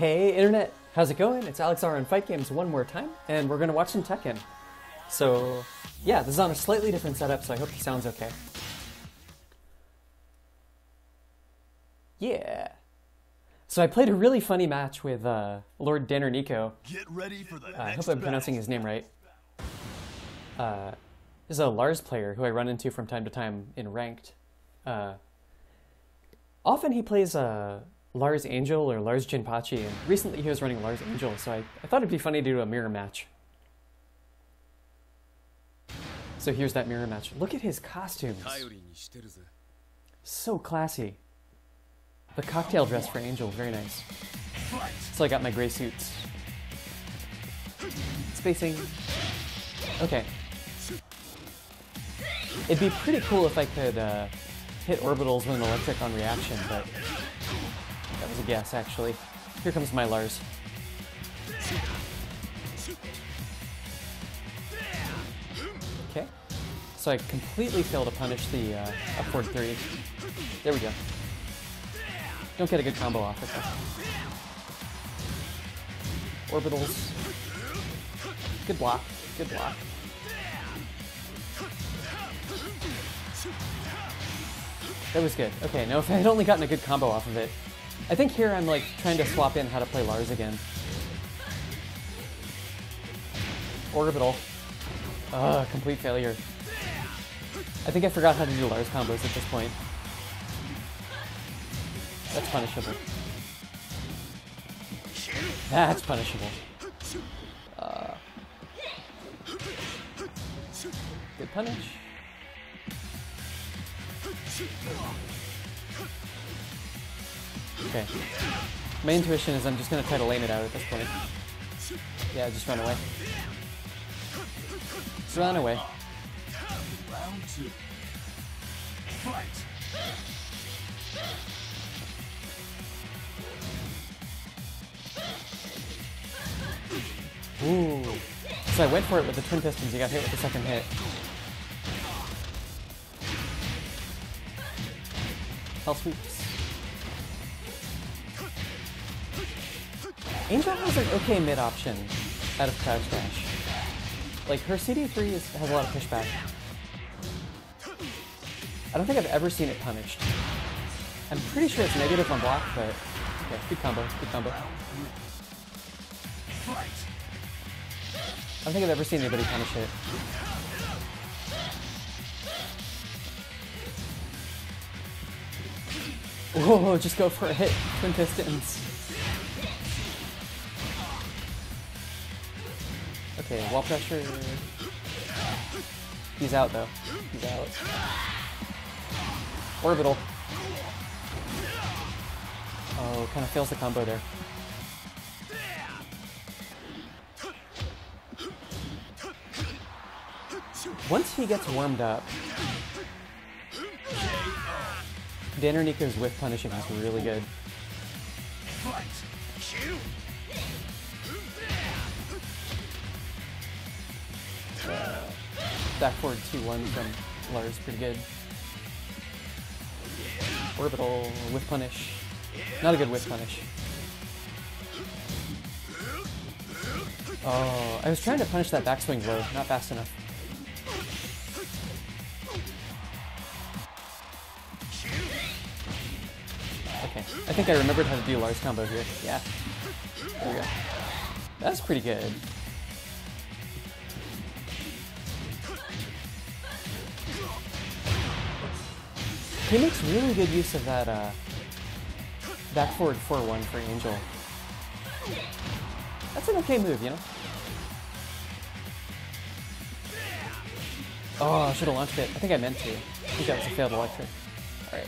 Hey internet, how's it going? It's Alex R on Fight Games one more time, and we're gonna watch some Tekken. So, yeah, this is on a slightly different setup, so I hope it sounds okay. Yeah. So I played a really funny match with uh, Lord Dannernico. Get ready for the Uh, I hope I'm pronouncing his name right. Uh, this is a Lars player who I run into from time to time in ranked. Uh, often he plays uh, Lars Angel or Lars Jinpachi, and recently he was running Lars Angel, so I, I thought it'd be funny to do a mirror match. So here's that mirror match. Look at his costumes. So classy. The cocktail dress for Angel, very nice. So I got my gray suits. Spacing. Okay. It'd be pretty cool if I could uh, hit orbitals with an electric on reaction, but was a guess, actually. Here comes my Lars. Okay. So I completely failed to punish the uh, upward three. There we go. Don't get a good combo off it. Orbitals. Good block. Good block. That was good. Okay, now if I had only gotten a good combo off of it. I think here I'm like trying to swap in how to play Lars again. Orbital. Ah, complete failure. I think I forgot how to do Lars combos at this point. That's punishable. That's punishable. Uh, good punish. Okay. My intuition is I'm just gonna try to lane it out at this point. Yeah, just run away. Just run away. Ooh. So I went for it with the twin pistons, you got hit with the second hit. Hell sweeps. Angel has an okay mid option out of crouch dash. Like her CD3 is, has a lot of pushback. I don't think I've ever seen it punished. I'm pretty sure it's negative on block, but yeah, good combo, good combo. I don't think I've ever seen anybody punish it. Whoa, just go for a hit. Twin pistons. Wall pressure. He's out though. He's out. Orbital. Oh, kind of fails the combo there. Once he gets warmed up, Dannernico's whiff punishing is really good. Back forward 2-1 from Lars, pretty good. Orbital, whiff punish. Not a good whiff punish. Oh, I was trying to punish that backswing low, not fast enough. Okay, I think I remembered how to do Lars combo here. Yeah. There we go. That's pretty good. He makes really good use of that uh, back forward 4-1 for Angel. That's an okay move, you know? Oh, I should have launched it. I think I meant to. I think that was a failed electric. Alright.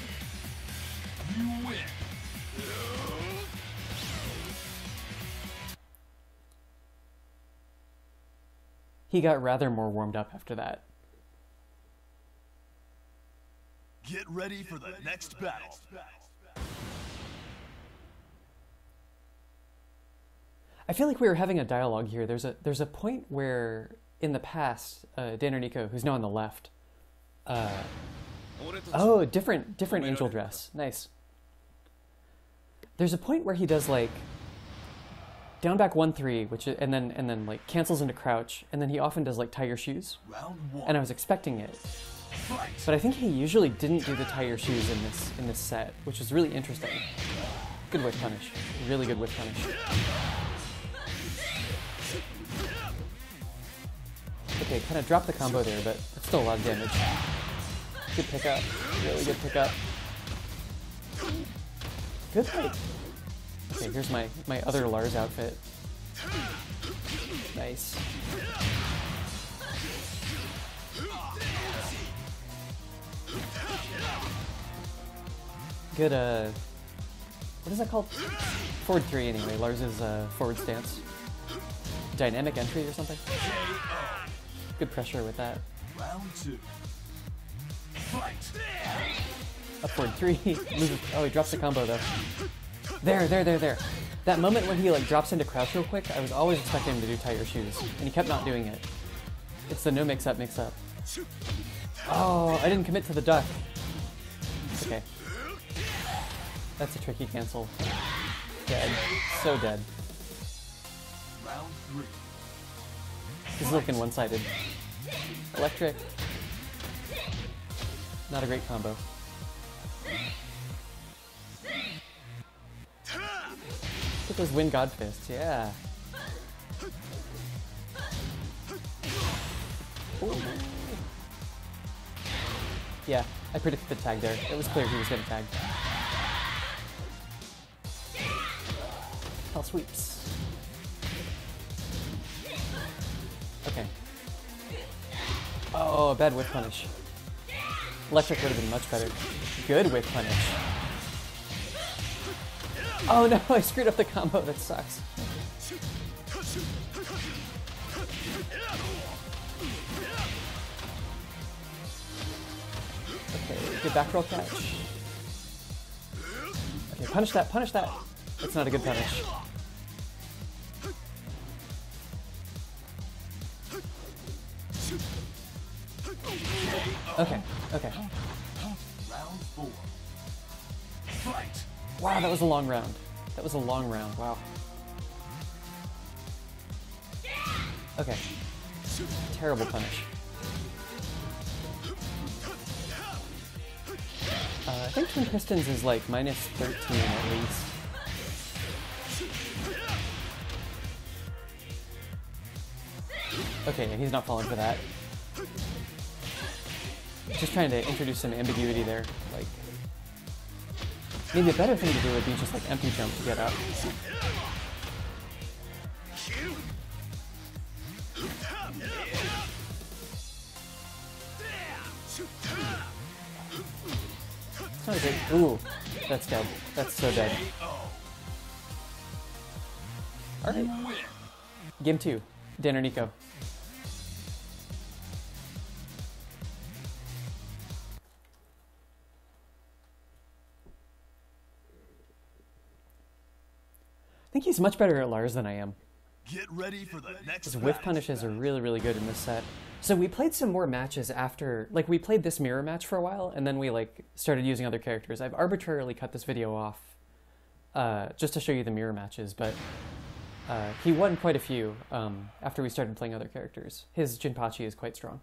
He got rather more warmed up after that. Get ready for the, next, battle. I feel like we were having a dialogue here. There's a there's a point where in the past, uh, Dannernico, who's now on the left, uh, oh, different different angel dress, nice. There's a point where he does like down back one three, which and then and then like cancels into crouch, and then he often does like tiger shoes. Round one. And I was expecting it, but I think he usually didn't do the your shoes in this in this set, which is really interesting. Good whiff punish, really good whiff punish. Okay, kind of dropped the combo there, but it's still a lot of damage. Good pickup, really good pickup. Good fight. Okay, here's my, my other Lars outfit. Nice. Good, uh, what is that called? Forward three, anyway. Lars's uh, forward stance. Dynamic entry or something? Good pressure with that. Round two. Fight. Upward three. Loses- oh, he drops the combo though. There, there, there, there. That moment when he like drops into crouch real quick, I was always expecting him to do your shoes, and he kept not doing it. It's the no mix up, mix up. Oh, I didn't commit to the duck. Okay. That's a tricky cancel. Dead. So dead. Three. He's looking one-sided. Electric. Not a great combo. Look at those Wind God Fists, yeah. Ooh. Yeah, I predicted the tag there. It was clear he was getting tagged. Sweeps. Okay. Oh, a bad whiff punish. Electric would have been much better. Good whiff punish. Oh no, I screwed up the combo. That sucks. Okay, good back roll catch. Okay, punish that, punish that. That's not a good punish. Okay, okay. Round four. Fight. Wow, that was a long round. That was a long round. Wow. Okay. Terrible punish. Uh, I think Twin Pistons is like minus 13 at least. Okay, he's not falling for that. Just trying to introduce some ambiguity there. Like, maybe a better thing to do would be just like empty jump to get up. It's not a great. Ooh, that's dead. That's so dead. Alright. Game two. Dannernico? I think he's much better at Lars than I am. Get ready for the next. His whiff punishes are really, really good in this set. So we played some more matches after, like we played this mirror match for a while, and then we like started using other characters. I've arbitrarily cut this video off uh, just to show you the mirror matches, but uh, he won quite a few um, after we started playing other characters. His Jinpachi is quite strong.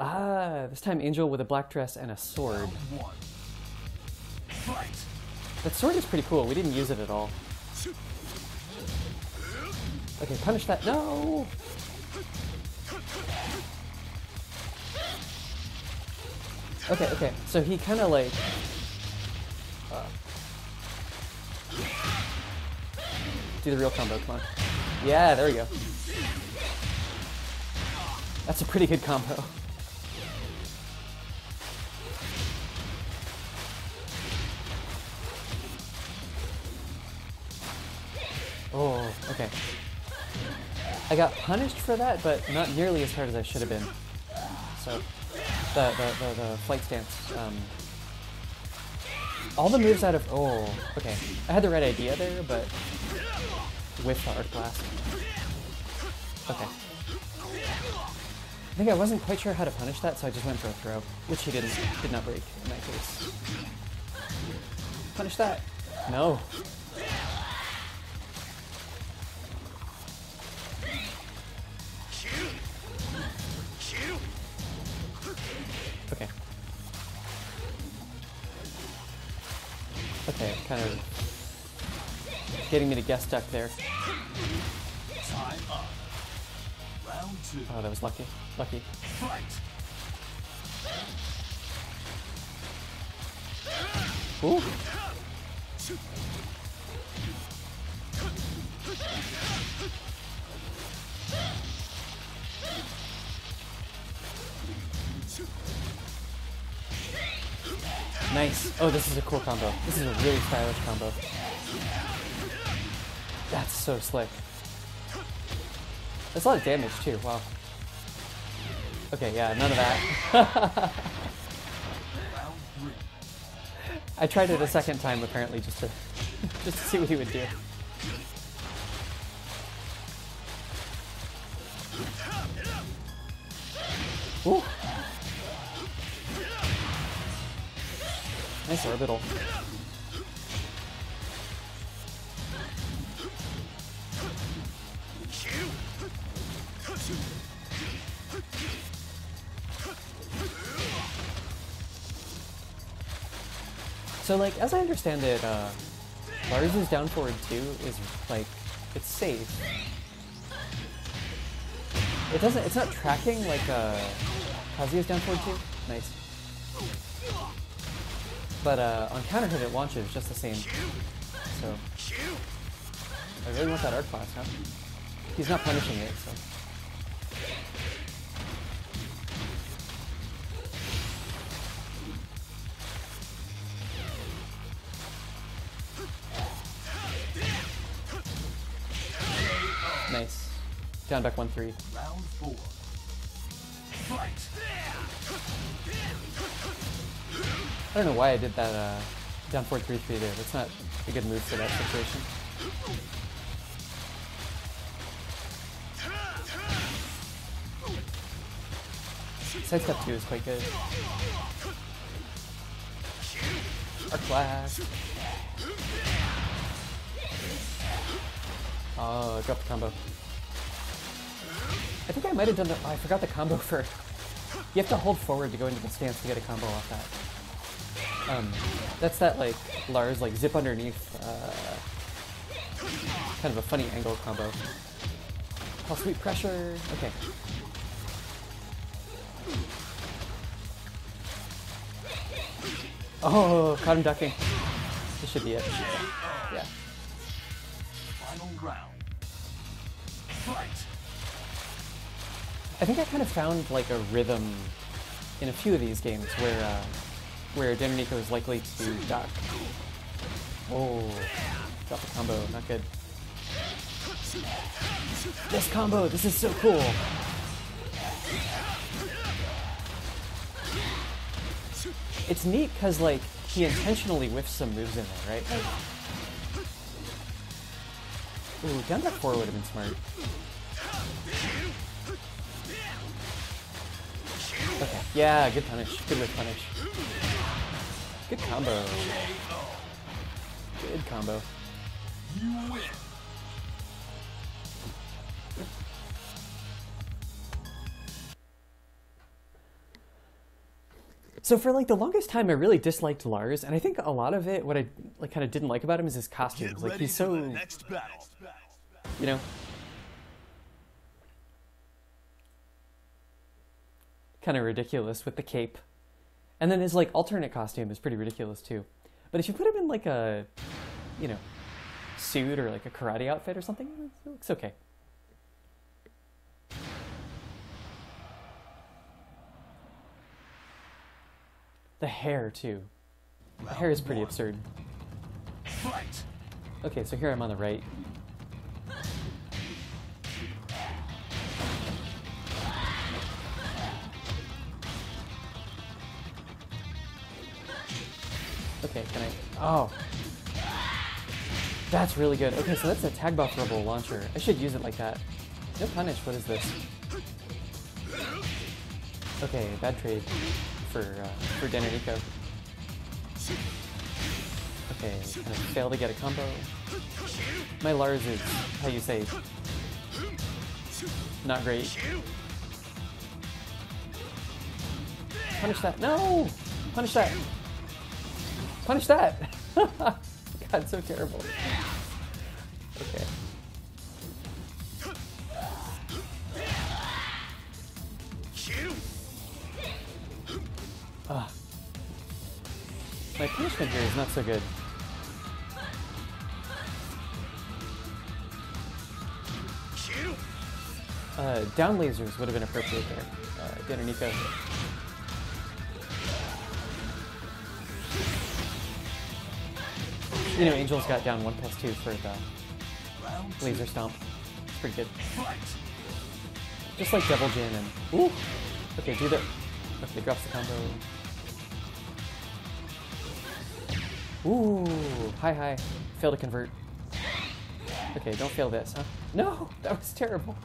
Ah, this time Angel with a black dress and a sword. That sword is pretty cool. We didn't use it at all. Okay, punish that. No! Okay, okay. So he kind of like. uh, do the real combo, come on. Yeah, there we go. That's a pretty good combo. Oh, okay. I got punished for that, but not nearly as hard as I should have been. So, the the the, the flight stance. Um, all the moves out of oh, okay. I had the right idea there, but with the arc blast. Okay. I think I wasn't quite sure how to punish that, so I just went for a throw, which he didn't did not break in that case. Punish that. No. Okay, kind of getting me to guess duck there. Oh, that was lucky. Lucky. Ooh. Oh, this is a cool combo. This is a really stylish combo. That's so slick. That's a lot of damage too. Wow. Okay, yeah, none of that. I tried it a second time apparently just to just to see what he would do. Orbital. So like as I understand it, uh Lars' down forward 2 is like it's safe. It doesn't it's not tracking like uh Kazuya's down forward 2. Nice. But uh on counter hit it launches just the same. So I really want that arc blast, huh? He's not punishing it, so nice. Down back one three. Round four. Fight. I don't know why I did that uh, down forward three three there. That's not a good move for that situation. Sidestep two is quite good. Arc blast. Oh, drop the combo. I think I might have done the. Oh, I forgot the combo for. You have to hold forward to go into the stance to get a combo off that. Um, that's that like Lars like zip underneath. Uh, kind of a funny angle combo. Oh, sweet pressure. Okay. Oh, caught him ducking. This should be it. Yeah. Final round. Fight. I think I kind of found like a rhythm in a few of these games where uh, where Dannernico is likely to duck. Oh, drop a combo, not good. This combo, this is so cool. It's neat because like he intentionally whiffs some moves in there, right? Ooh, down back four would have been smart. Okay. Yeah, good punish. Good whiff punish. Good combo. Good combo. You win. So for like the longest time, I really disliked Lars, and I think a lot of it, what I like kind of didn't like about him is his Get costumes. Like he's so, you know, kind of ridiculous with the cape, and then his like alternate costume is pretty ridiculous too. But if you put him in like a, you know, suit or like a karate outfit or something, it looks okay. The hair too. The hair is pretty absurd. Okay, so here I'm on the right. Okay, can I? Oh. That's really good. Okay, so that's a tag buff rebel launcher. I should use it like that. No punish, what is this? Okay, bad trade for uh, for Dannernico. Okay, kind of fail to get a combo. My Lars is, how you say, not great. Punish that. No! Punish that. Punish that! God, so terrible. Okay. Ah. My punishment here is not so good. Uh, down lasers would have been appropriate there. Uh, Dinner Know, Angel's got down 1 plus 2 for the laser stomp. It's pretty good. Just like Devil Jin and. Ooh! Okay, do that. Okay, drops the combo. Ooh! Hi, hi. Fail to convert. Okay, don't fail this, huh? No! That was terrible.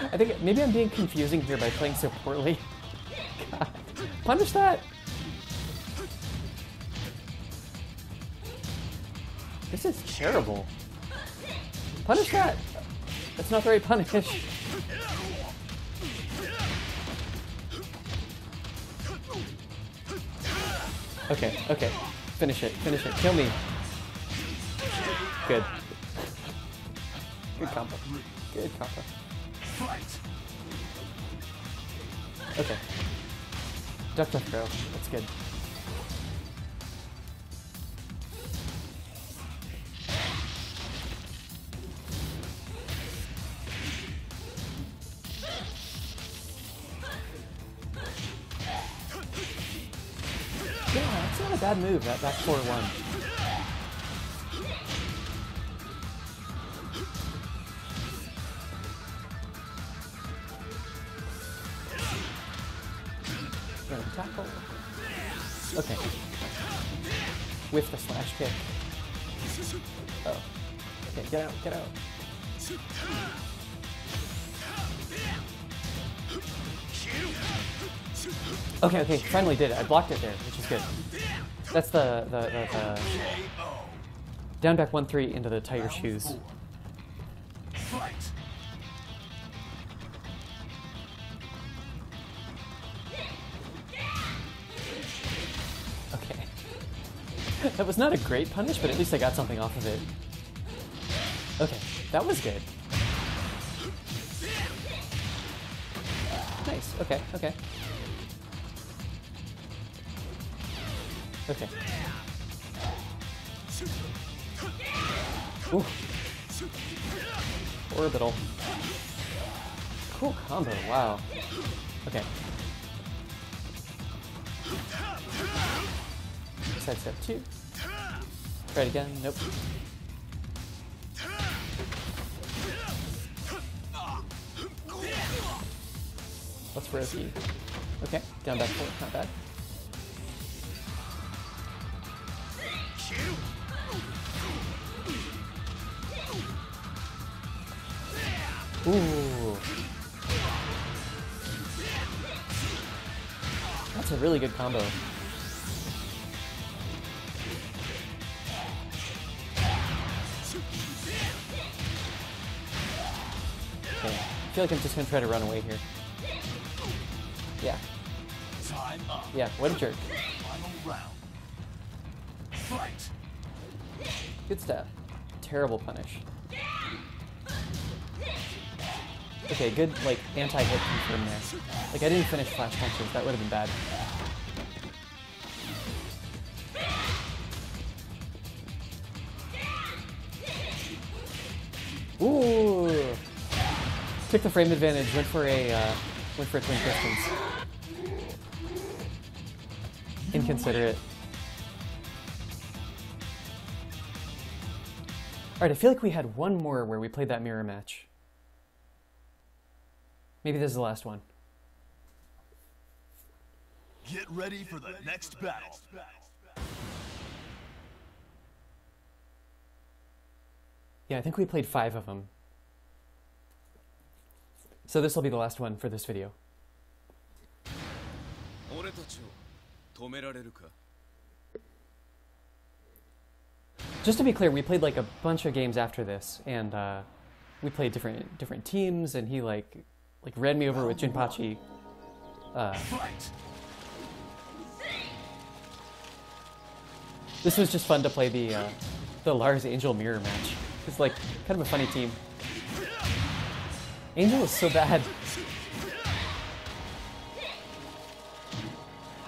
I think maybe I'm being confusing here by playing so poorly. God. Punish that! This is terrible. Punish that! That's not right punish. Okay, okay. Finish it, finish it. Kill me. Good. Good combo. Good combo. Okay. Duck, duck, go. That's good. Bad move, that back 4-1. Tackle. Okay. With the slash kick. Oh. Okay, get out, get out. Okay, okay, finally did it. I blocked it there, which is good. That's the the, the, the down back one three into the tiger shoes. Okay. that was not a great punish, but at least I got something off of it. Okay, that was good. Nice. Okay, okay. Okay. Ooh. Orbital. Cool combo, wow. Okay. Side step two. Try it again. Nope. What's Roki? Okay, down back four. Not bad. Ooh. That's a really good combo. Okay. I feel like I'm just gonna try to run away here. Yeah. Yeah, what a jerk. Good stuff. Terrible punish. Okay, good like anti-hit confirm there. Like I didn't finish flash punches, that would have been bad. Ooh! Took the frame advantage, went for a uh, went for a twin pistons. Inconsiderate. Alright, I feel like we had one more where we played that mirror match. Maybe this is the last one. Get ready for the next battle. Yeah, I think we played five of them. So this will be the last one for this video. 俺たちを止められるか just to be clear, we played like a bunch of games after this, and uh, we played different different teams, and he like like ran me over with Jinpachi. Uh, this was just fun to play the uh, the Lars Angel mirror match. It's like kind of a funny team. Angel is so bad.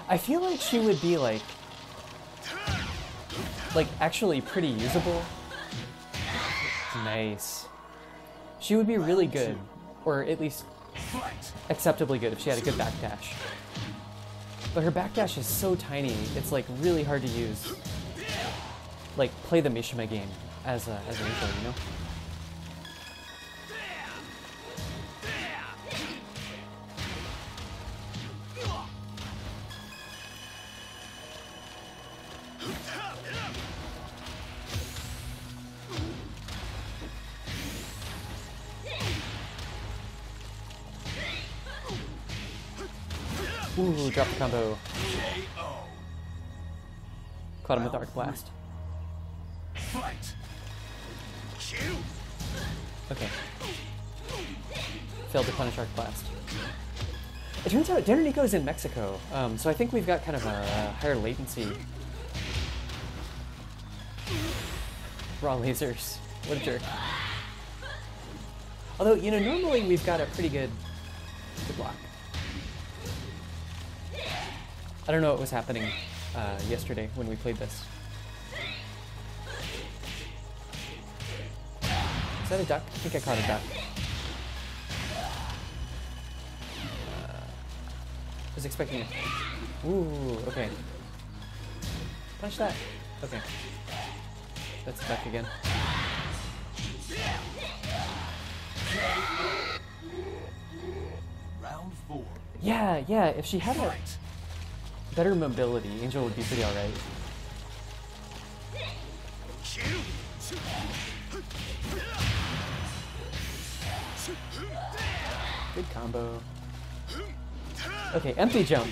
I feel like she would be like like actually pretty usable. Nice. She would be really good, or at least! Acceptably good if she had a good backdash. But her backdash is so tiny, it's like really hard to use. Like play the Mishima game as a, as an intro, you know? Ooh, drop the combo. Caught him with Arc Blast. Okay. Failed to punish Arc Blast. It turns out Dannernico is in Mexico, um, so I think we've got kind of a higher latency. Raw lasers. What a jerk. Although, you know, normally we've got a pretty good, good block. I don't know what was happening uh, yesterday when we played this. Is that a duck? I think I caught a duck. Uh, was expecting it. Ooh, okay. Punch that. Okay. That's duck again. Round four. Yeah, yeah, if she had a! Better mobility, Angel would be pretty alright. Good combo. Okay, empty jump.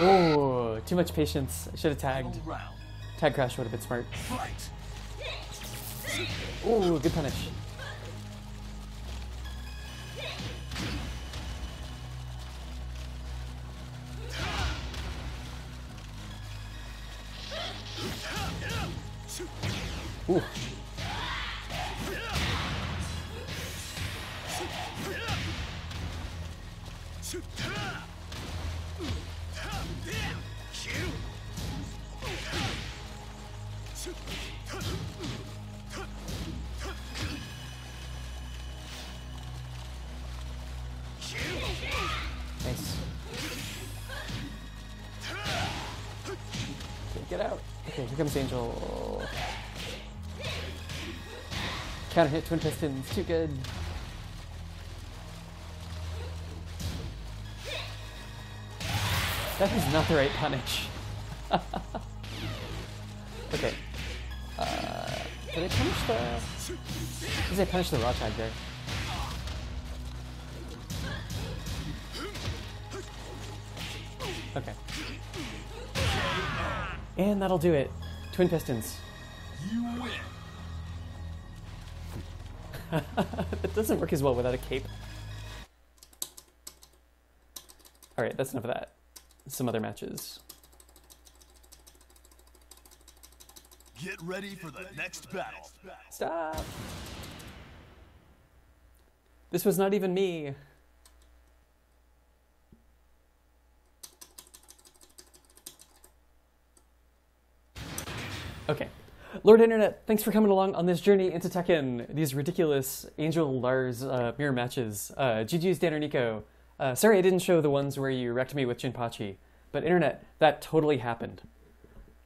Oh, too much patience. I should have tagged. Tag crash would have been smart. Fight! Ooh, good punish. Here comes Angel. Counter hit twin pistons, too good. That is not the right punish. okay. Uh, did I punish the? Did I punish the raw tag there? Okay. And that'll do it. Twin pistons. You win! it doesn't work as well without a cape. Alright, that's enough of that. Some other matches. Get ready for the next battle. Stop! This was not even me. Okay. Lord Internet, thanks for coming along on this journey into Tekken. These ridiculous Angel Lars uh, mirror matches. Uh, GG's Dannernico. Uh, sorry I didn't show the ones where you wrecked me with Jinpachi. But Internet, that totally happened.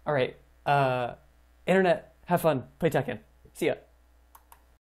Alright. Uh, Internet, have fun. Play Tekken. See ya.